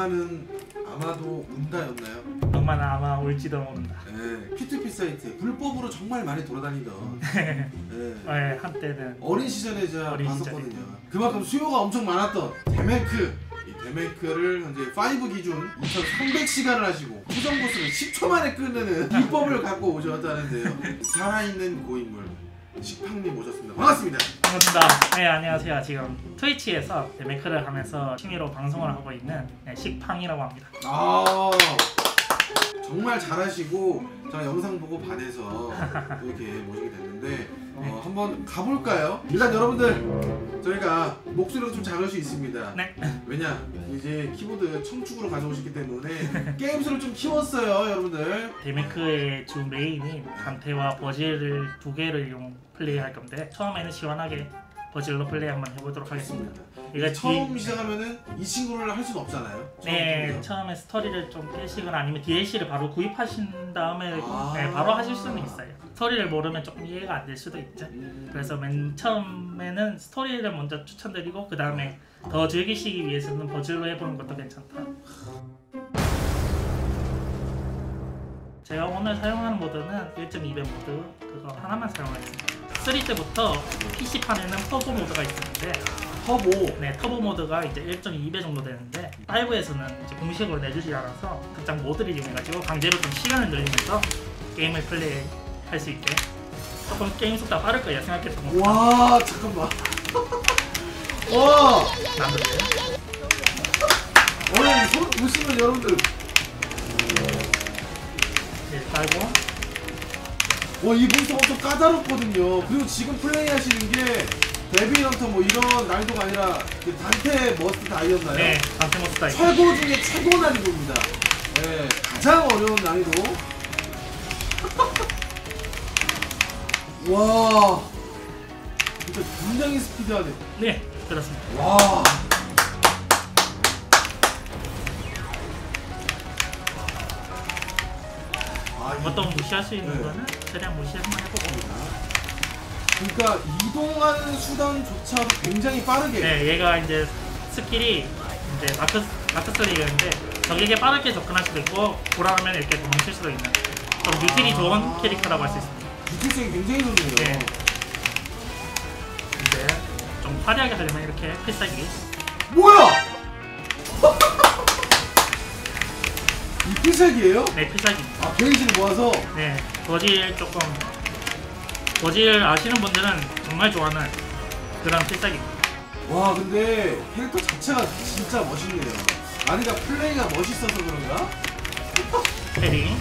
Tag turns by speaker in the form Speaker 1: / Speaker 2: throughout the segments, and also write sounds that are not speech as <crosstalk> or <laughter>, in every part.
Speaker 1: 악마는 아마도 운다였나요?
Speaker 2: 악마는 아마 올지도 모른다.
Speaker 1: 네, P2P 사이트 불법으로 정말 많이 돌아다니던 네. <laughs>
Speaker 2: 네, 한때는
Speaker 1: 어린 시절에 제가
Speaker 2: 어린
Speaker 1: 봤었거든요. 그만큼 수요가 엄청 많았던 데메크. 이 데메크를 현재 5 기준 2,300시간을 하시고 후정 보스를 10초 만에 끝내는 <laughs> 비법을 갖고 오셨다는데요. 살아있는 고인물 식팡님 오셨습니다. 반갑습니다.
Speaker 2: 반갑습니다. 네 안녕하세요. 지금 트위치에서 데메크를 하면서 취미로 방송을 하고 있는 네, 식팡이라고 합니다.
Speaker 1: 아 정말 잘하시고 제가 영상 보고 반해서 이렇게 모시게 됐는데 어, 한번 가볼까요? 일단 여러분들 저희가 목소리가 좀 작을 수 있습니다.
Speaker 2: 네.
Speaker 1: 왜냐 이제 키보드 청축으로 가져오셨기 때문에 게임 수를 좀 키웠어요 여러분들.
Speaker 2: 데메크의 주 메인인 단테와 버질을 두 개를 이용 플레이할 건데 처음에는 시원하게 버질로 플레이 한번 해보도록 하겠습니다. 이거
Speaker 1: 처음
Speaker 2: 뒤-
Speaker 1: 시작하면은 이 친구를 할 수는 없잖아요.
Speaker 2: 네,
Speaker 1: 처음이요.
Speaker 2: 처음에 스토리를 좀 깨시거나 아니면 DLC를 바로 구입하신 다음에
Speaker 1: 아.
Speaker 2: 네, 바로 하실 수는 있어요. 스토리를 모르면 조금 이해가 안 될 수도 있죠.
Speaker 1: 음,
Speaker 2: 그래서 맨 처음에는 스토리를 먼저 추천드리고 그 다음에 더 즐기시기 위해서는 버즐로 해보는 것도 괜찮다. 제가 오늘 사용하는 모드는 1.2배 모드 그거 하나만 사용하겠습니다. 3 때부터 PC판에는 터보 모드가 있었는데
Speaker 1: 터보.
Speaker 2: 네, 터보 모드가 이제 1.2배 정도 되는데 5에서는 이제 공식으로 내주지 않아서 극장 모드를 이용해가지고 강제로 좀 시간을 늘리면서 게임을 플레이 할 수 있게 조금 게임 속도가 빠를 거예요 생각했던 것보다
Speaker 1: 와 잠깐만. <laughs> 와.
Speaker 2: 남들요
Speaker 1: 오늘 손 보시면 여러분들
Speaker 2: 네, 깔고
Speaker 1: 와 이 몬스터 엄청 까다롭거든요. 그리고 지금 플레이하시는 게 Devil Hunter 뭐 이런 난이도가 아니라 그 Dante Must Die였나요?
Speaker 2: 네, 방패모스 타입
Speaker 1: 최고 중에 최고 난이도입니다. 네, 가장 어려운 난이도. <laughs> 와, 진짜 굉장히 speed하네.
Speaker 2: 네, 그렇습니다
Speaker 1: 와.
Speaker 2: 보통 무시할 수 있는
Speaker 1: 네.
Speaker 2: 거는 최대한 무시 한번 해보고
Speaker 1: 그러니까 이동하는 수단조차도 굉장히 빠르게.
Speaker 2: 네, 얘가 이제 스킬이 이제 마크 마크 스리인데 적에게 빠르게 접근할 수도 있고 돌아가면 이렇게 도망칠 수도 있는 좀 util이 좋은 캐릭터라고 할 수 있습니다.
Speaker 1: util성이 굉장히 좋네요.
Speaker 2: 네. 이제 좀 화려하게 하려면 이렇게 필살기
Speaker 1: 뭐야? 필살기예요?
Speaker 2: 네 필살기입니다.
Speaker 1: 아 게이지를 모아서
Speaker 2: 네 Vergil 조금 Vergil 아시는 분들은 정말 좋아하는 그런 필살기입니다.
Speaker 1: 와 근데 캐릭터 자체가 진짜 멋있네요. 아니 그러니까 플레이가 멋있어서 그런가? parrying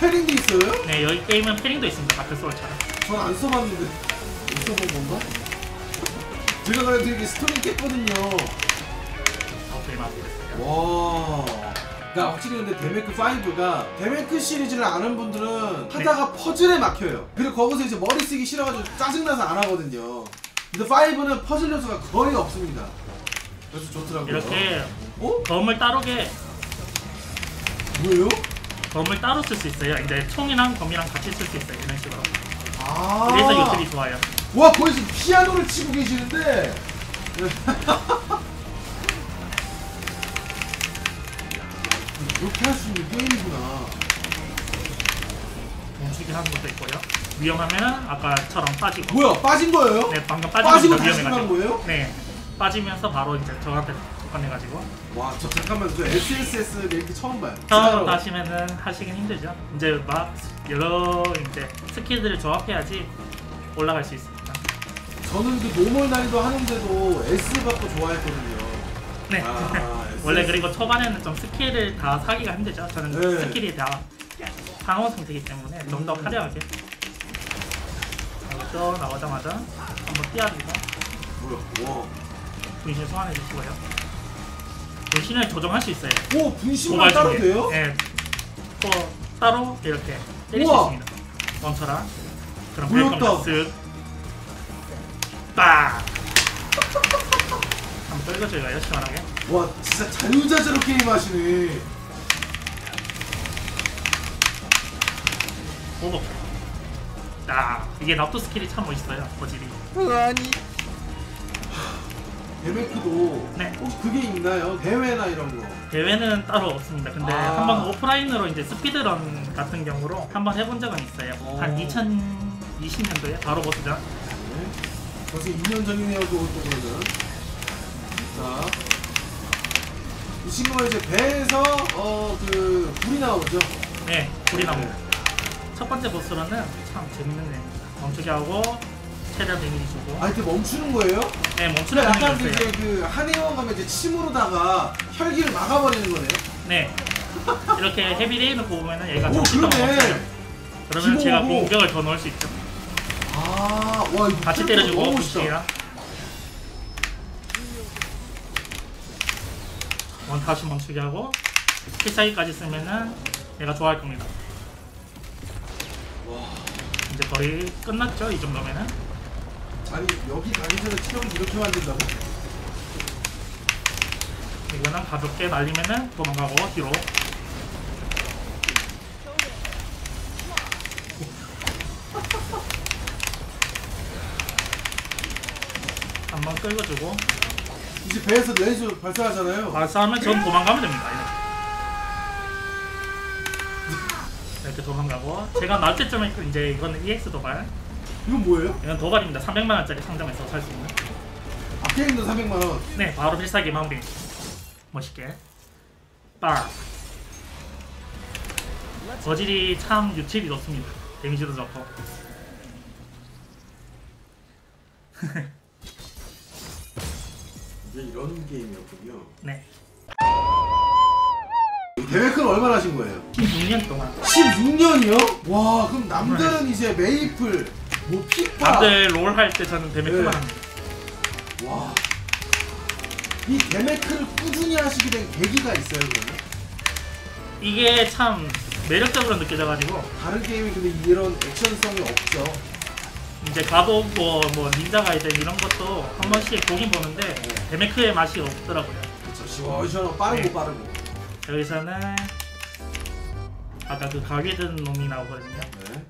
Speaker 1: parrying도 있어요?
Speaker 2: 네 여기 게임은 parrying도 있습니다. Dark Soul처럼
Speaker 1: 전 안 써봤는데 못 써본 건가? 제가 그래도 이게 스토리 깼거든요.
Speaker 2: 됐어요.
Speaker 1: 와. 그러니까 확실히 근데 데메크 5가 데메크 시리즈를 아는 분들은 하다가 퍼즐에 막혀요. 그리고 거기서 이제 머리 쓰기 싫어가지고 짜증나서 안 하거든요. 근데 5는 퍼즐 요소가 거의 없습니다. 그래서 좋더라고요.
Speaker 2: 이렇게
Speaker 1: 어?
Speaker 2: 검을 따로게
Speaker 1: 뭐예요?
Speaker 2: 검을 따로 쓸 수 있어요. 이제 총이랑 검이랑 같이 쓸 수 있어요. 이런 식으로.
Speaker 1: 아.
Speaker 2: 그래서 요틀이 좋아요.
Speaker 1: 와 지금 피아노를 치고 계시는데. <laughs> 이렇게 할 수 있는 게임이구나.
Speaker 2: 멈추기 하는 것도 있고요. 위험하면 아까처럼 빠지고.
Speaker 1: 뭐야 빠진 거예요?
Speaker 2: 네, 방금
Speaker 1: 빠지고
Speaker 2: 빠지면
Speaker 1: 다시
Speaker 2: 위험해가지고.
Speaker 1: 들어간 거예요?
Speaker 2: 네, 빠지면서 바로 이제 저한테 접근해가지고.
Speaker 1: 와, 저 잠깐만 저 SSS 이렇게 처음 봐요.
Speaker 2: 처음 하시면은 하시긴 힘들죠. 이제 막 여러 이제 스킬들을 조합해야지 올라갈 수 있습니다.
Speaker 1: 저는 그 normal 난이도 하는데도 S 받고 좋아했거든요.
Speaker 2: 네.
Speaker 1: 아,
Speaker 2: 원래. 그리고 초반에는 좀 스킬을 다 사기가 힘들죠. 저는
Speaker 1: 네.
Speaker 2: 스킬이 다 상호 상태이기 때문에 좀더
Speaker 1: 음.
Speaker 2: 화려하게. 또 나오자마자 한번 띄워주고
Speaker 1: 뭐야? 와.
Speaker 2: 분신 소환해 주시고요. 분신을 조정할 수 있어요.
Speaker 1: 오, 분신만 따로
Speaker 2: 중에.
Speaker 1: 돼요?
Speaker 2: 네. 또 따로 이렇게 때릴
Speaker 1: 우와.
Speaker 2: 수 있습니다. 멈춰라. 그럼. 벨컴 쓱. 빡. <laughs> 한번 떨궈줘요 시원하게.
Speaker 1: 와, 진짜 자유자재로 게임 하시네.
Speaker 2: 오버. 아 이게 납도 스킬이 참 멋있어요. 버질이.
Speaker 1: 데메크도
Speaker 2: 네.
Speaker 1: 혹시 그게 있나요? 대회나 이런 거.
Speaker 2: 대회는 따로 없습니다. 근데
Speaker 1: 아.
Speaker 2: 한번 오프라인으로 이제 스피드런 같은 경우로 한번 해본 적은 있어요. 한
Speaker 1: 어.
Speaker 2: 2020년도에 바로 보스전.
Speaker 1: 네. 벌써 2년 전이네요, 또, 또 그러면. 자. 이 친구가 이제 배에서, 어, 그, 불이 나오죠.
Speaker 2: 네, 불이 나옵니다. 첫 번째 보스로는 참 재밌는 애입니다. 멈추게 하고 최대한 데미지 주고.
Speaker 1: 아, 이렇게 멈추는 거예요?
Speaker 2: 네, 멈추는
Speaker 1: 약간
Speaker 2: 데미지
Speaker 1: 그,
Speaker 2: 있어요.
Speaker 1: 이제 그, 한의원 가면 이제 침으로다가 혈기를 막아버리는 거네요.
Speaker 2: 네. <laughs> 이렇게 Heavy Rain 놓고 보면은 얘가
Speaker 1: 오,
Speaker 2: 정신도. 멈춰요. 그러면 제가. 공격을 더 넣을 수 있죠.
Speaker 1: 아, 와, 이거
Speaker 2: 같이 때려주고. 공식이랑 원 다시 멈추게 하고 필살기까지 쓰면은 얘가 좋아할 겁니다.
Speaker 1: 와.
Speaker 2: 이제 거의 끝났죠 이 정도면은
Speaker 1: 아니, 여기 가기 전에 체력을 이렇게 만든다고?
Speaker 2: 이거는 가볍게 날리면은 도망가고 뒤로 한번 끌고 주고
Speaker 1: 이제 배에서 레이저 발사하잖아요.
Speaker 2: 발사하면 전 도망가면 됩니다. 이렇게. 이렇게 도망가고 제가 나올 때쯤에 이제 이거는 EX 도발
Speaker 1: 이건 뭐예요?
Speaker 2: 이건 도발입니다. 300만 원짜리 상점에서 살 수 있는.
Speaker 1: 아, 게임도 300만원.
Speaker 2: 네, 바로 필살기 마무리. 멋있게. 빡. 저질이 참 유칠이 높습니다. 데미지도 좋고. <laughs>
Speaker 1: 이게 이런 게임이었군요.
Speaker 2: 네.
Speaker 1: 대회크는 얼마나 하신 거예요?
Speaker 2: 16년 동안
Speaker 1: 16년이요? 와 그럼 남들은 이제 메이플 뭐 피파
Speaker 2: 다들 롤 할 때 저는 데메크만
Speaker 1: 네.
Speaker 2: 합니다.
Speaker 1: 와 이 데메크를 꾸준히 하시게 된 계기가 있어요 그러면?
Speaker 2: 이게 참 매력적으로 느껴져가지고
Speaker 1: 다른 게임이 근데 이런 액션성이 없죠
Speaker 2: 이제 가도 뭐, 뭐 닌자 가이드 이런 것도 한 번씩 보긴 보는데
Speaker 1: 네.
Speaker 2: 데메크의 맛이 없더라고요.
Speaker 1: 그쵸 시원시원하고 빠르고
Speaker 2: 네.
Speaker 1: 빠르고
Speaker 2: 여기서는 아까 그 가위에 든 놈이 나오거든요.
Speaker 1: 네.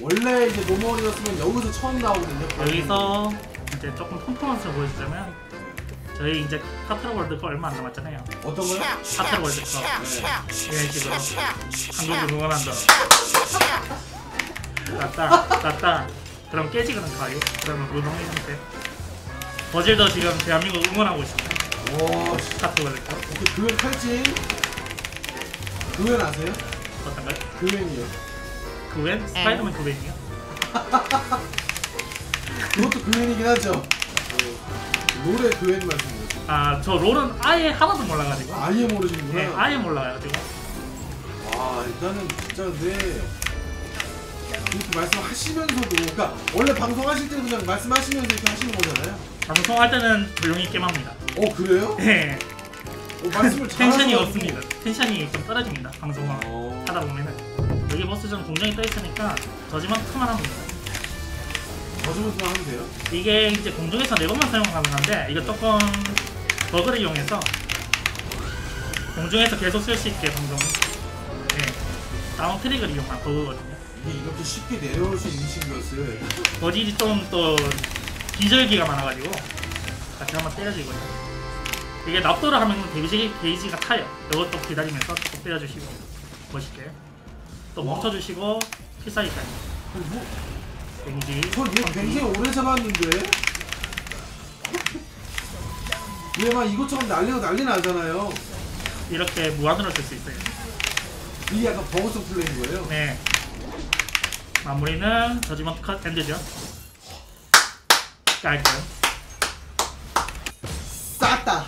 Speaker 1: 원래 이제 노멀이었으면 여기서 처음 나오거든요
Speaker 2: 여기서 이제 조금 퍼포먼스를 보여주자면 저희 이제 카트라 월드컵 얼마 안 남았잖아요.
Speaker 1: 어떤 거요?
Speaker 2: 카트라 월드컵 이런 식으로 한국을 응원한다. 났다 <laughs> 났다. 그럼 깨지거든 가요. 그러면 무동의 상태. 버질도 지금 대한민국 응원하고 있습니다. 카트 월드컵
Speaker 1: 오케이 그웬 탈진 그웬 아세요?
Speaker 2: 어떤가요?
Speaker 1: 그웬이요?
Speaker 2: 그웬 스파이더맨 그웬이요? <laughs>
Speaker 1: 그것도 그웬이긴 하죠. 어, 롤의 그웬 말씀이죠
Speaker 2: 아 저 롤은 아예 하나도 몰라가지고.
Speaker 1: 아예 모르시는구나.
Speaker 2: 네, 아예 몰라가지고.
Speaker 1: 와 일단은 진짜 근데 이렇게 말씀하시면서도 그러니까 원래 방송하실 때도 그냥 말씀하시면서 이렇게 하시는 거잖아요
Speaker 2: 방송할 때는 조용히 게임합니다.
Speaker 1: 어 그래요?
Speaker 2: 네,
Speaker 1: 어, 말씀을 <laughs>
Speaker 2: 텐션이. 없습니다. 텐션이 좀 떨어집니다. 방송을
Speaker 1: 어,
Speaker 2: 하다 보면은 여기 보스전 공정이 떠 있으니까 저지만 투만 하면 돼요.
Speaker 1: 저 정도만 하면 돼요
Speaker 2: 이게 이제 공중에서 네 번만 사용 가능한데 이거 조금 버그를 이용해서 공중에서 계속 쓸 수 있게 방송 네, 다운 트릭을 이용한 버그거든요.
Speaker 1: 이게 이렇게 쉽게 내려올 수 있는 친구였어요
Speaker 2: 버질이 좀 또 기절기가 많아가지고 같이 한번 때려주고요. 이게 납도를 하면 게이지, 게이지가 타요. 이것도 기다리면서 또 때려주시고 멋있게 또
Speaker 1: 와.
Speaker 2: 멈춰주시고 필살기까지
Speaker 1: 뭐,
Speaker 2: 데미지
Speaker 1: 저얘 굉장히 오래 잡았는데 얘막 이것저것 날리고 난리 나잖아요
Speaker 2: 이렇게 무한으로 쓸 수 있어요.
Speaker 1: 이게 약간 버그성 플레이인 거예요
Speaker 2: 네. 마무리는 Judgement Cut End죠. 깔끔.
Speaker 1: 쌌다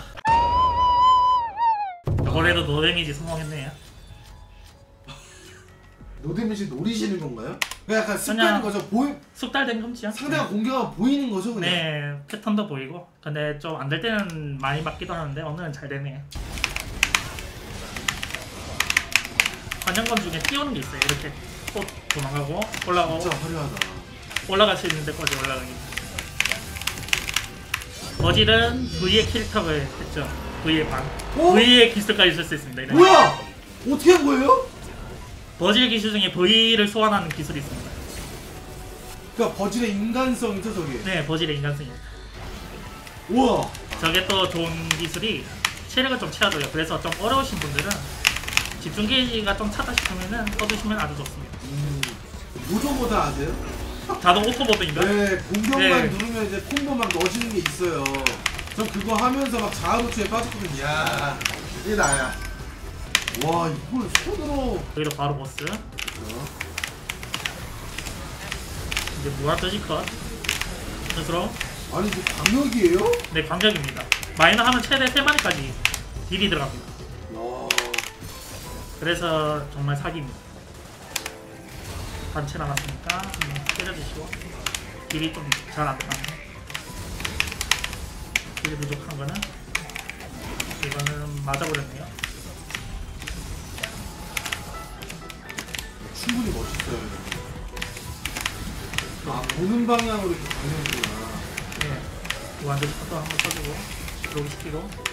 Speaker 2: 이번에도 no damage 성공했네요.
Speaker 1: no damage 노리시는 건가요? 그냥 약간
Speaker 2: 그냥-
Speaker 1: 거죠 보이,
Speaker 2: 숙달된 거지요.
Speaker 1: 상대가 공격하면 보이는 거죠 그냥
Speaker 2: 네, 패턴도 보이고. 근데 좀 안 될 때는 많이 맞기도 하는데 오늘은 잘 되네요. 관장건 중에 띄우는 게 있어요. 이렇게 꽃 도망가고 올라가고
Speaker 1: 진짜 화려하다
Speaker 2: 올라갈 수 있는 데까지 올라가기. 버질은 V의 캐릭터를 했죠. V의 반.
Speaker 1: 어?
Speaker 2: V의 기술까지 쓸 수 있습니다.
Speaker 1: 뭐야 어떻게 한 거예요?
Speaker 2: 버질 기술 중에 V를 소환하는 기술이 있습니다.
Speaker 1: 그러니까 버질의 인간성이죠 저게
Speaker 2: 네, 버질의 인간성입니다.
Speaker 1: 우와.
Speaker 2: 저게 또 좋은 기술이 체력을 좀 채워줘요. 그래서 좀 어려우신 분들은 집중 게이지가 좀 차다 싶으면은 써두시면 아주 좋습니다.
Speaker 1: 음. 모조보다 아세요?
Speaker 2: 자동 오토보드인가?
Speaker 1: 네, 공격만
Speaker 2: 네.
Speaker 1: 누르면 이제 콤보 막 넣어지는 게 있어요. 전 그거 하면서 막 자아도취에 빠졌거든요. 야, 이게 나야. 와, 이걸 손으로.
Speaker 2: 여기로 바로 보스.
Speaker 1: 어?
Speaker 2: 이제 무한 저지컷. 스스로
Speaker 1: 아니, 이게 광역이에요?
Speaker 2: 네 광격입니다. 마이너 하면 최대 3마리까지 딜이 들어갑니다.
Speaker 1: 와.
Speaker 2: 그래서 정말 사기입니다. 단체 남았으니까 한번 때려주시고 딜이 좀 잘안 들어가네. 딜이 부족한 거는 이거는 맞아버렸네요.
Speaker 1: 충분히 멋있어요. 아, 보는 방향으로 이렇게 가는구나.
Speaker 2: 네. 무한 저지컷도 한번 써주고 들어오기 시키고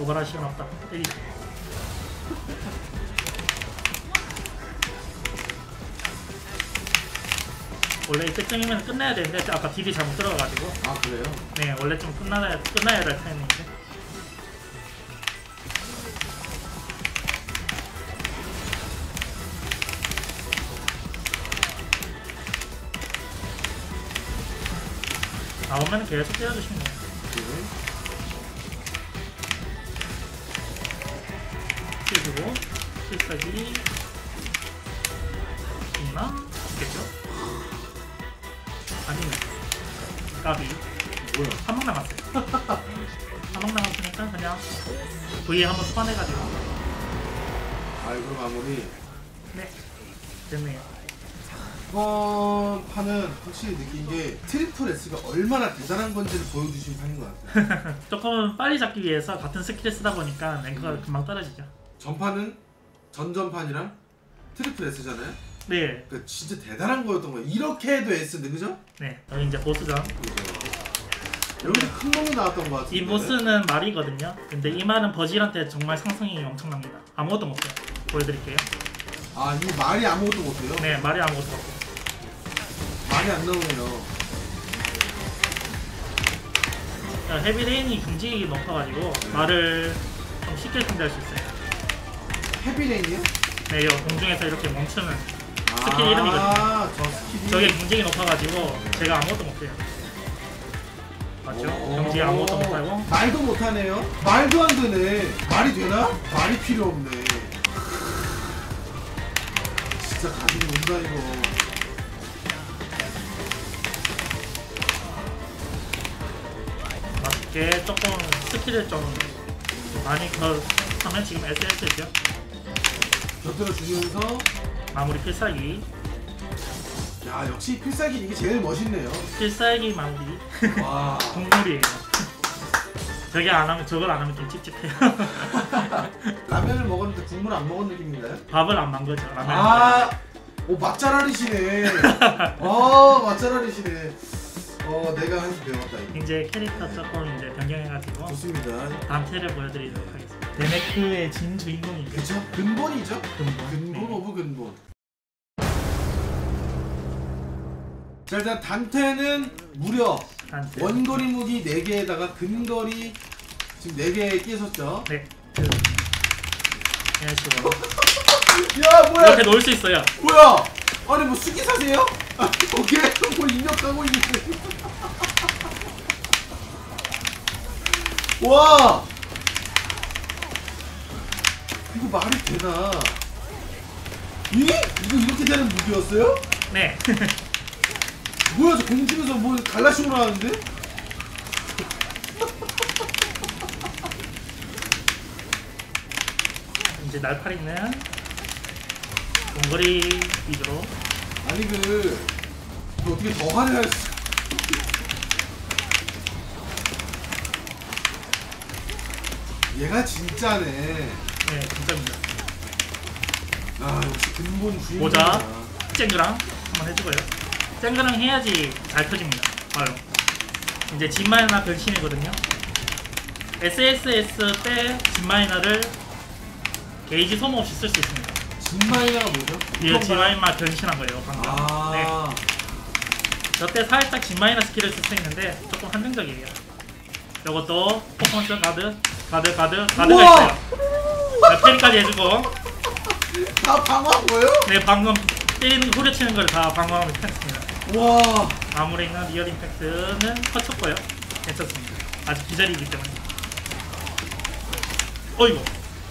Speaker 2: 도발할 시간 없다. 때리. 원래 이때쯤이면 끝내야 되는데 아까 딜이 잘못 들어가가지고
Speaker 1: 아, 그래요?
Speaker 2: 네 원래 좀 끝나야 끝나야 될 타이밍인데 나오면 계속 때려주시면 7까지 있나? 있겠죠? 아니면 까비
Speaker 1: 뭐야?
Speaker 2: 한방 남았어요 <laughs> 한방 남았으니까 그냥 V에 한번 소환해가지고
Speaker 1: 아이고 마무리
Speaker 2: 네 됐네요
Speaker 1: 이번 판은 확실히 느낀 게 triple S가 얼마나 대단한 건지를 보여주신 판인 것 같아요. <laughs>
Speaker 2: 조금 빨리 잡기 위해서 같은 스킬을 쓰다 보니까 랭크가 음. 금방 떨어지죠.
Speaker 1: 전판은 전전판이랑 triple S잖아요.
Speaker 2: 네,
Speaker 1: 그러니까 진짜 대단한 거였던 거예요. 이렇게 해도 S인데 그죠?
Speaker 2: 네 여기 이제 보스전.
Speaker 1: 여기서 큰 놈이 나왔던 것 같은데.
Speaker 2: 이 보스는 말이거든요. 근데 이 말은 버질한테 정말 상성이 엄청납니다. 아무것도 못해요. 보여드릴게요.
Speaker 1: 아, 이 말이 아무것도 못해요.
Speaker 2: 네, 말이 아무것도 없고.
Speaker 1: 말이 안 나오네요.
Speaker 2: Heavy Rain이 경직이 높아가지고 말을 좀 쉽게 상대할 수 있어요.
Speaker 1: Heavy Rain이요?
Speaker 2: 네, 요 공중에서 이렇게 멈추는 스킬
Speaker 1: 아,
Speaker 2: 이름이거든요.
Speaker 1: 저 스킬이.
Speaker 2: 저게 경직이 높아가지고 쟤가 아무것도 못해요. 맞죠? 경직 아무것도 못하고
Speaker 1: 말도 못하네요. 말도 안 되네. 말이 되나? 말이 필요 없네. 진짜 가지고 논다 이거.
Speaker 2: 맛있게 조금 스킬을 좀 많이 더 하면 지금 SS죠.
Speaker 1: 곁들여 주시면서
Speaker 2: 마무리 필살기
Speaker 1: 야 역시 필살기 이게 제일 멋있네요.
Speaker 2: 필살기 마무리
Speaker 1: 와. <laughs>
Speaker 2: 국물이에요. 저게 안 하면 저걸 안 하면 좀 찝찝해요. <laughs>
Speaker 1: 라면을 먹었는데 국물 안 먹은 느낌인가요?
Speaker 2: 밥을 안 만거죠. 라면.
Speaker 1: 아, 오 맛잘알이시네. <laughs> 아 맛잘알이시네. 어 내가 한수 배웠다.
Speaker 2: 이제 캐릭터 조금 이제 변경해가지고
Speaker 1: 좋습니다.
Speaker 2: 단테를 보여드리도록 하겠습니다. 데메크의 진 주인공이죠.
Speaker 1: 그쵸? 근본이죠?
Speaker 2: 근본.
Speaker 1: 근본
Speaker 2: 네.
Speaker 1: of 근본. 자 일단 단테는 무려
Speaker 2: 단테.
Speaker 1: 원거리 무기 4개에다가 근거리 지금 4개 끼셨죠?
Speaker 2: 네. 그 이런 식으로 <laughs>
Speaker 1: 야 뭐야
Speaker 2: 이렇게 놓을 수 있어요.
Speaker 1: 뭐야 아니 뭐 수기 사세요? 아, <laughs> 오케이 뭐 입력하고 있는데 <laughs> 와 이거 말이 되나 이? 이거 이렇게 되는 무기였어요?
Speaker 2: 네. <laughs>
Speaker 1: 뭐야 저 공중에서 뭐 갈라식으로 하는데? <laughs>
Speaker 2: 이제 날파리는 원거리 위주로
Speaker 1: 아니 그 어떻게 더 화려할 수 얘가 진짜네
Speaker 2: 네 진짜입니다.
Speaker 1: 아 역시 근본 주인공
Speaker 2: 모자. 쨍그랑 한번 해주고요. 쨍그랑 해야지 잘 터집니다. 바로 이제 진마이나 변신이거든요. SSS 때 진마인화를 게이지 소모 없이 쓸 수 있습니다.
Speaker 1: 진마인화가 뭐죠?
Speaker 2: 이거 진마인화 변신한 거예요 방금. 네.
Speaker 1: 아
Speaker 2: 저때 살짝 진마인화 스킬을 쓸 수 있는데 조금 한정적이에요. 이것도 퍼포먼스 가드, 가드, 가드, 가드가
Speaker 1: 우와!
Speaker 2: 있어요. 자, parry까지 해주고,
Speaker 1: 다 방어한 거예요?
Speaker 2: 네 방금 때리는 후려치는 걸 다 방어하면 괜찮습니다.
Speaker 1: 와.
Speaker 2: 있는 Real Impact는 터쳤고요. 괜찮습니다. 아직 기절이기 때문에. 어이구,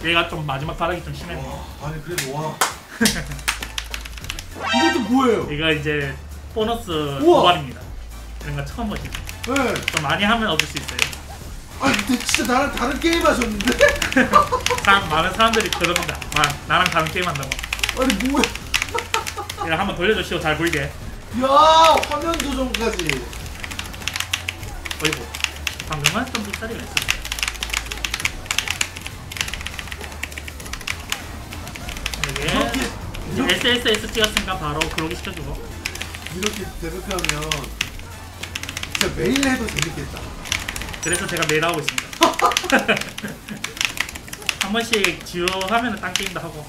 Speaker 2: 얘가 좀 마지막 바닥이 좀 심했네.
Speaker 1: 와. 아니 그래도 와. <laughs> 이것도 뭐예요?
Speaker 2: 이거 이제 보너스
Speaker 1: 우와!
Speaker 2: 도발입니다. 이런 거 처음 보시죠.
Speaker 1: 네.
Speaker 2: 좀 많이 하면 얻을 수 있어요.
Speaker 1: 아니 근데 진짜 나랑 다른 게임 하셨는데? <laughs>
Speaker 2: 사, 많은 사람들이 그럽니다. 마, 나랑 다른 게임 한다고.
Speaker 1: 아니 뭐야?
Speaker 2: 이거 한번 돌려주시고 잘 보이게.
Speaker 1: 야 화면 조정까지.
Speaker 2: 어이구. 방금은 좀 빗자리가 있어.
Speaker 1: 이렇게 이렇게
Speaker 2: SSS 찍었으니까 바로 그러기 시켜주고.
Speaker 1: 이렇게 대극하면 진짜 매일 해도 재밌겠다.
Speaker 2: 그래서 제가 매일 하고 있습니다. <laughs> 한 번씩 지루하면 딴 게임도 하고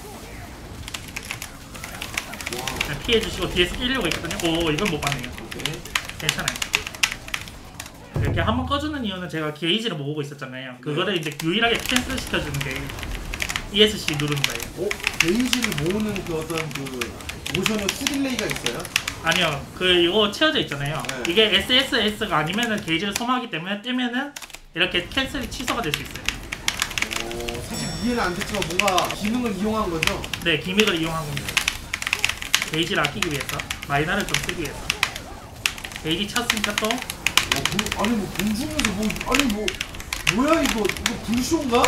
Speaker 1: 와.
Speaker 2: 그냥 피해주시고 뒤에서 끼려고 있거든요. 오 이건 못 봤네요. 괜찮아요. 이렇게 한 번 꺼주는 이유는 제가 게이지를 모으고 있었잖아요. 그거를 이제 유일하게 캔슬 시켜주는 게 ESC 누르는 거예요.
Speaker 1: 어? 게이지를 모으는 그 어떤 그 모션의 후딜레이가 있어요?
Speaker 2: 아니요, 그 이거 채워져 있잖아요.
Speaker 1: 네.
Speaker 2: 이게 SSS가 아니면은 게이지를 소모하기 때문에 뜨면은 이렇게 캔슬이 취소가 될 수 있어요.
Speaker 1: 어, 사실 이해는 안 됐지만 뭔가 기능을 이용한 거죠?
Speaker 2: 네, 기믹을 이용한 겁니다. 게이지를 아끼기 위해서, 마이너를 좀 쓰기 위해서. 게이지 찼으니까 또
Speaker 1: 어, 그, 아니 뭐 공중에서 뭐 아니 뭐 뭐야 이거 이거 불쇼인가?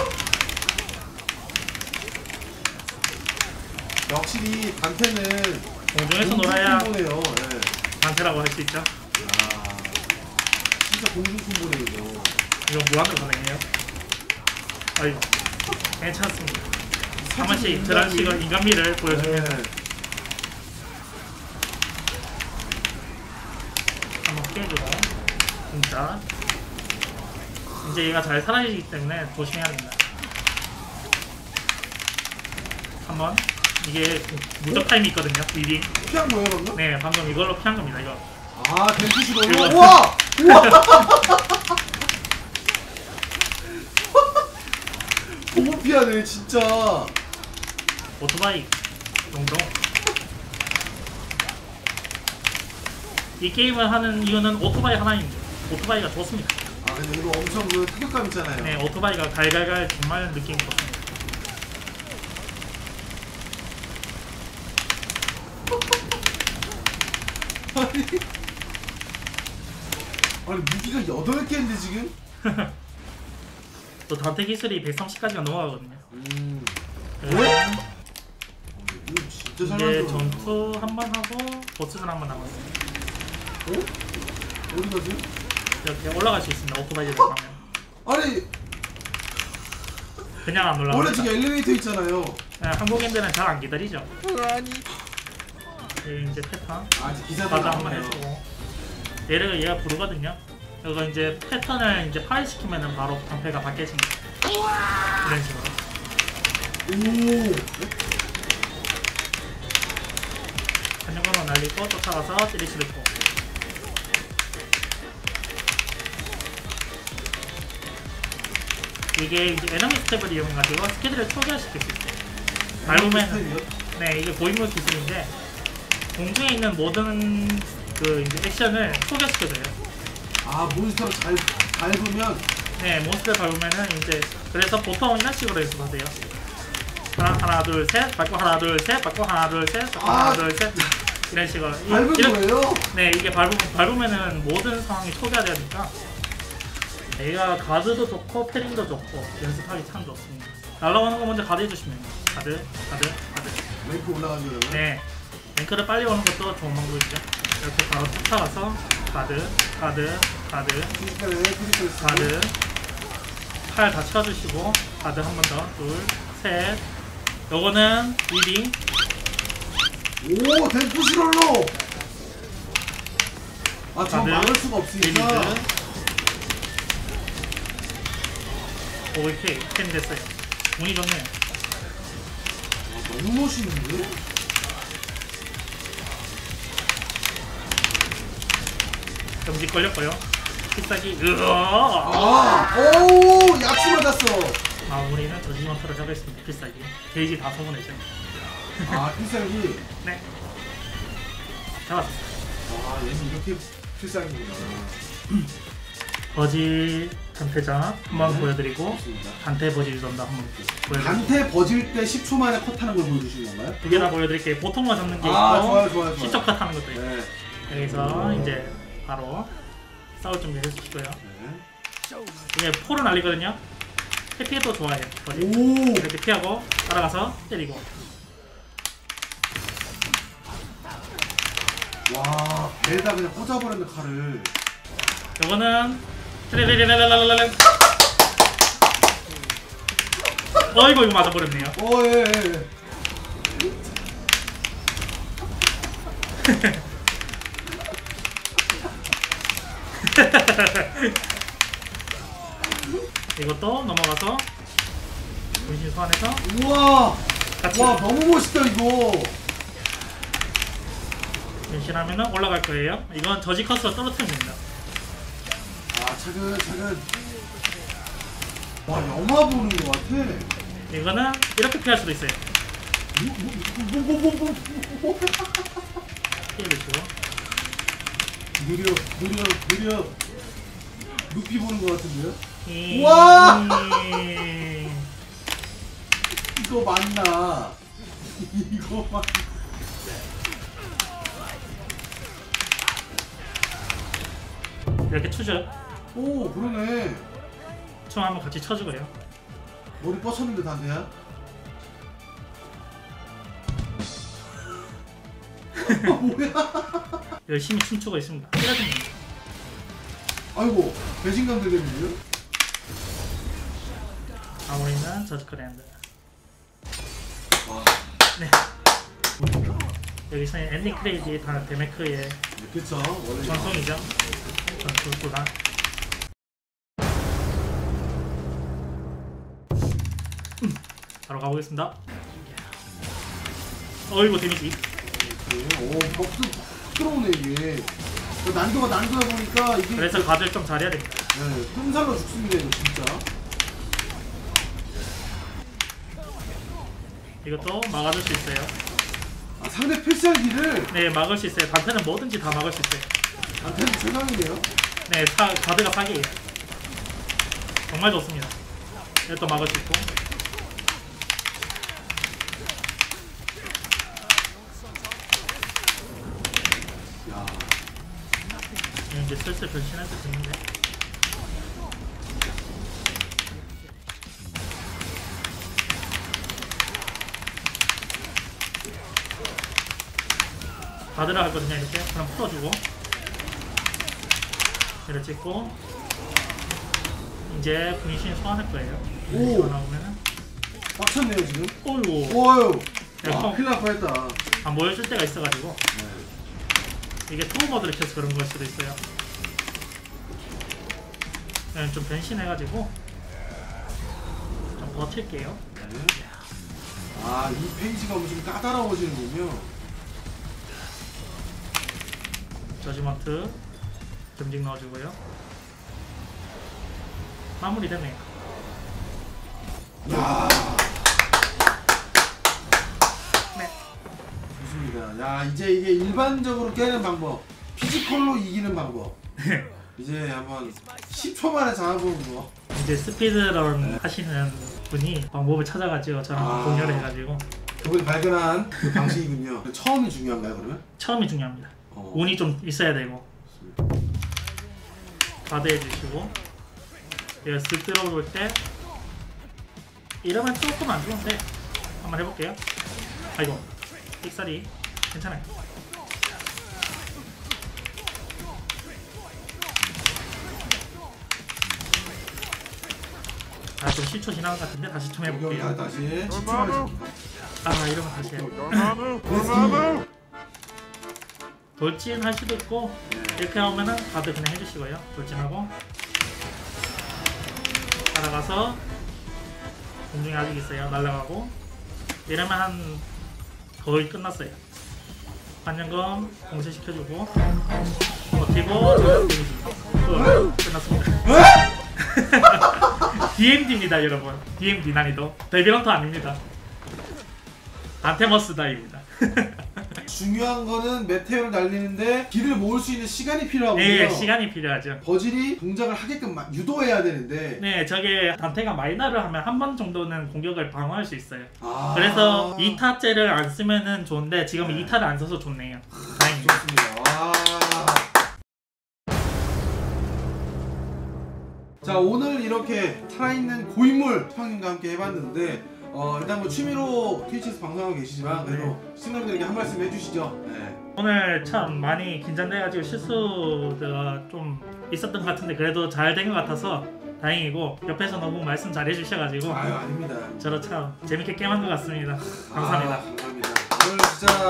Speaker 1: 확실히 단테는
Speaker 2: 공중에서 놀아야
Speaker 1: 콤보네요. 예.
Speaker 2: 단체라고 할 수 있죠.
Speaker 1: 아, 진짜 공중 콤보네 이거.
Speaker 2: 이거 무한으로 가능해요. 아이고, 괜찮습니다. 한 번씩 식으로 인간미를 보여주면
Speaker 1: 네.
Speaker 2: 한번 깨주고 진짜 이제 얘가 잘 사라지기 때문에 조심해야 됩니다. 한번 이게 무적 타임이 있거든요. 위빙.
Speaker 1: 피한 거예요 방금?
Speaker 2: 네, 방금 이걸로 피한 겁니다. 이거.
Speaker 1: 아 덴푸시로
Speaker 2: 이거.
Speaker 1: 우와! 우와! <laughs> <laughs> 보고 피하네 진짜.
Speaker 2: 오토바이 용종. 이 게임을 하는 이유는 오토바이 하나입니다. 오토바이가 좋습니다.
Speaker 1: 아 근데 이거 엄청 그 타격감 있잖아요.
Speaker 2: 네, 오토바이가 갈갈갈 정말 느낌이 좋습니다.
Speaker 1: 아니, 아니 무기가 8개인데 지금? <laughs>
Speaker 2: 또 단테 기술이 130까지가 넘어가거든요.
Speaker 1: 음.
Speaker 2: 그래서
Speaker 1: 이거 진짜 잘
Speaker 2: 이제
Speaker 1: 만들었네.
Speaker 2: 전투 한 번 하고 보스전 한번 남았어요.
Speaker 1: 어? 어디 가지?
Speaker 2: 이렇게 올라갈 수 있습니다. 오토바이를 가면 <laughs>
Speaker 1: 아니
Speaker 2: 그냥 안
Speaker 1: 원래
Speaker 2: 올라갑니다.
Speaker 1: 지금 엘리베이터 있잖아요.
Speaker 2: 네, 한국인들은 잘 안 기다리죠. 예, 이제 패턴
Speaker 1: 아 이제 기사들
Speaker 2: 바다 한번
Speaker 1: 나오네요.
Speaker 2: 해주고 얘를 얘가 부르거든요. 이거 이제 패턴을 이제 파괴시키면은 바로 방패가 바뀌어집니다. 이런 식으로.
Speaker 1: 오.
Speaker 2: 한정광으로 날리고 쫓아가서 있고. 이게 이제 에너미 스텝을 이용해가지고 스케드를 초기화시킬 수 있어요. 밟으면
Speaker 1: 스타일이요?
Speaker 2: 네 이게 고인물 기술인데 공중에 있는 모든 그 이제 액션을 초기화시켜줘요.
Speaker 1: 아 몬스터를 잘 밟으면
Speaker 2: 네 몬스터 밟으면은 이제 그래서 보통 이런 식으로 연습하세요. 하나 하나 둘셋 밟고 하나 둘셋 밟고 하나 둘셋 밟고 하나
Speaker 1: 아.
Speaker 2: 둘셋 이런 식으로 이-
Speaker 1: 밟은
Speaker 2: 이런-
Speaker 1: 거예요?
Speaker 2: 네 이게 밟으면, 밟으면은 모든 상황이 초기화 되니까 얘가 가드도 좋고 패링도 좋고 연습하기 참 좋습니다 날라오는 거 먼저 가드 해주시면 가드 가드 가드
Speaker 1: 랭크 그러면?
Speaker 2: 네 랭크를 빨리 오는 것도 좋은 방법이죠. 이렇게 바로 쫓아가서 가드 가드 가드 가드. 팔 다 쳐주시고 가드 한 번 더. 둘셋. 요거는 weaving
Speaker 1: 오 Dempsey Roll로. 아저
Speaker 2: 다들
Speaker 1: 막을 수가 없으니까.
Speaker 2: 오 이렇게 캔 됐어요. 운이 좋네요
Speaker 1: 아, 너무 멋있는데?
Speaker 2: 경직 걸렸고요. 필살기 으아
Speaker 1: 아, 오, 약수 맞았어.
Speaker 2: 마무리는 저지먼트로 잡았습니다. 필살기 게이지 다 소모내죠.
Speaker 1: 아, 필살기.
Speaker 2: 네 잡았습니다.
Speaker 1: 아, 얘는 이렇게 필살기구나.
Speaker 2: 버지 전태자 한번
Speaker 1: 네.
Speaker 2: 보여드리고
Speaker 1: 좋습니다.
Speaker 2: 단테 버지 유전자 한번 보여드리고
Speaker 1: 단테 버질 때 10초 만에 컷 하는 걸 보여주시는 건가요?
Speaker 2: 두 개 다 보여드릴게요. 보통만 잡는 게 있고
Speaker 1: 아, 좋아요, 좋아요, 좋아요.
Speaker 2: 시적 컷 하는 것도 있고
Speaker 1: 네.
Speaker 2: 여기서 이제 바로 싸울 준비 해주시고요.
Speaker 1: 네.
Speaker 2: 이게 포를 날리거든요. 해피해도 좋아해.
Speaker 1: 거리.
Speaker 2: 이렇게 피하고 따라가서 때리고.
Speaker 1: 와, 배에다 그냥 꽂아버렸네 칼을.
Speaker 2: 요거는 트레레레레레레레. 어이구 이거 맞아버렸네요.
Speaker 1: 오 예. 예. 예. <laughs> <laughs>
Speaker 2: 이것도 넘어가서 분신 소환해서
Speaker 1: 우와,
Speaker 2: 같이
Speaker 1: 와, 너무 멋있다 이거.
Speaker 2: 분신하면은 올라갈 거예요. 이건 저지 커서 떨어뜨리면 됩니다.
Speaker 1: 아, 차근차근. 와, 영화 보는 것 같아.
Speaker 2: 이거는 이렇게 피할 수도 있어요.
Speaker 1: 뭐, 뭐, 뭐, 뭐, 뭐. <laughs>
Speaker 2: 피해주시고
Speaker 1: 느려, 느려, 느려. 루피 보는 것 같은데요?
Speaker 2: 이-
Speaker 1: 우와! <laughs> 이거 맞나? <laughs> 이거 맞.
Speaker 2: 이렇게 추죠.
Speaker 1: 오, 그러네.
Speaker 2: 총 한번 같이 쳐주고요.
Speaker 1: 머리 뻗쳤는데 다 돼야? 아, <laughs> 뭐야?
Speaker 2: 열심히 춤추고 있습니다.
Speaker 1: 아이고, 배신감 들겠는데요?
Speaker 2: 마무리는 저지 크랜드.
Speaker 1: 와,
Speaker 2: 네. 여기서 엔딩 크레이지 다 데메크의
Speaker 1: 그쵸. 원래
Speaker 2: 전송이죠. 전술구나. 음, 바로 가보겠습니다. 어이구 데미지.
Speaker 1: 이렇게. 오, 벅스 들어오네, 이게. 그 난이도가 난이도다 보니까 이게.
Speaker 2: 그래서 가들 좀 잘해야 됩니다.
Speaker 1: 네, 끔살로 죽습니다, 이거 진짜.
Speaker 2: 이것도 막아줄 수 있어요.
Speaker 1: 아, 상대 필살기를
Speaker 2: 네, 막을 수 있어요. 단테는 뭐든지 다 막을 수 있어요.
Speaker 1: 한테는 최강이네요.
Speaker 2: 네, 사, 가드가 사기예요. 정말 좋습니다. 이것도 막을 수 있고.
Speaker 1: 야,
Speaker 2: 슬슬 변신할 때 됐는데. 가드라 하거든요 이렇게 그럼 풀어주고 이렇게 찍고 이제 분신 소환할 거예요
Speaker 1: 오.
Speaker 2: 소환하면은
Speaker 1: 빡쳤네요, 지금.
Speaker 2: 어이구
Speaker 1: 오유.
Speaker 2: 형.
Speaker 1: 큰일 날 뻔했다.
Speaker 2: 안 보여줄 때가 있어가지고
Speaker 1: 네.
Speaker 2: 이게 투어버드를 켜서 그런 걸 수도 있어요 좀 변신해가지고 좀 버틸게요
Speaker 1: 네. 아, 이 페이지가 엄청 까다로워지는군요.
Speaker 2: 저지먼트 점직 넣어주고요 마무리 되네요
Speaker 1: 야,
Speaker 2: 네
Speaker 1: 좋습니다. 야, 이제 이게 일반적으로 깨는 방법. physical로 이기는 방법. 이제 한번 10초 만에 잡아보는 거.
Speaker 2: 이제 speedrun 하시는 분이 방법을 찾아가지고 저랑
Speaker 1: 아.
Speaker 2: 공유를 해가지고
Speaker 1: 그분이 발견한 그 방식이군요. <laughs> 처음이 중요한가요, 그러면?
Speaker 2: 처음이 중요합니다
Speaker 1: 어.
Speaker 2: 운이 좀 있어야 되고 가드 해 주시고 얘가 쓱 들어볼 때 이러면 조금 안 좋은데 한번 해볼게요 아이고 삑사리 괜찮아요 아좀 10초 지난 것 같은데 다시 좀 해볼게요
Speaker 1: 다시 10초 만에 잡기가.
Speaker 2: 아 이러면 다시 해요
Speaker 1: let's go.
Speaker 2: 돌진 할 수도 있고 이렇게 하면은 다들 그냥 해주시고요. 돌진하고 따라가서 공중에 아직 있어요. 날아가고 이러면 한 거의 끝났어요. 반영검 공세시켜주고 저녁 DMD입니다 여러분. DMD 난이도 데뷔런터 아닙니다. 안테머스 다입니다. <laughs>
Speaker 1: 중요한 거는 메테오를 날리는데 길을 모을 수 있는 시간이 필요하고요.
Speaker 2: 네 시간이 필요하죠.
Speaker 1: 버질이 동작을 하게끔 막 유도해야 되는데
Speaker 2: 네 저게 단테가 마이너를 하면 한 번 정도는 공격을 방어할 수 있어요.
Speaker 1: 아...
Speaker 2: 그래서 2타째를 안 쓰면은 좋은데 지금
Speaker 1: 네.
Speaker 2: 2타를 안 써서 좋네요. 다행입니다.
Speaker 1: 좋습니다. 와. 자 오늘 이렇게 살아있는 고인물 수팡님과 함께 해봤는데 어, 일단 뭐 취미로 트위치에서 방송하고 계시지만 그래도 시청자분들에게 한 말씀 해주시죠. 네.
Speaker 2: 오늘 참 많이 긴장돼가지고 실수가 좀 있었던 것 같은데 그래도 잘 된 것 같아서 다행이고 옆에서 너무 말씀 잘 해주셔가지고
Speaker 1: 아유 아닙니다.
Speaker 2: 저도 참 재밌게 게임한 것 같습니다. 감사합니다.
Speaker 1: 아, 진짜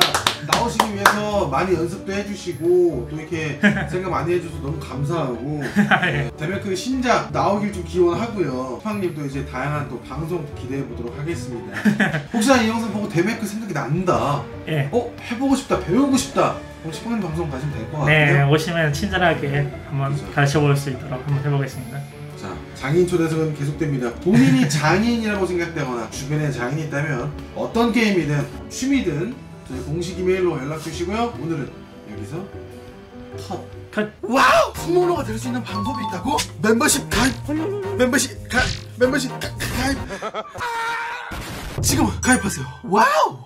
Speaker 1: 나오시기 위해서 많이 연습도 해주시고 또 이렇게 <laughs> 생각 많이 해줘서 너무 감사하고 <laughs> 네, 데메크 신작 나오길 좀 기원하고요. 수팡님도 이제 다양한 또 방송 기대해 보도록 하겠습니다. <laughs> 혹시나 이 영상 보고 데메크 생각이 난다.
Speaker 2: 예.
Speaker 1: 어 해보고 싶다 배우고 싶다. 그럼 수팡님 방송 가시면 될 것 같아요.
Speaker 2: 오시면 친절하게 한번 가르쳐 볼 수 있도록 한번 해보겠습니다.
Speaker 1: 자 장인 초대석은 계속됩니다. 본인이 장인이라고 생각되거나 주변에 장인이 있다면 어떤 게임이든 취미든 저희 공식 이메일로 연락 주시고요. 오늘은 여기서 컷.
Speaker 2: 컷.
Speaker 1: wow! 스모너가 될 수 있는 방법이 있다고? 멤버십 가입! 멤버십 가입! 멤버십 가, 가입! 지금 가입하세요. 와우!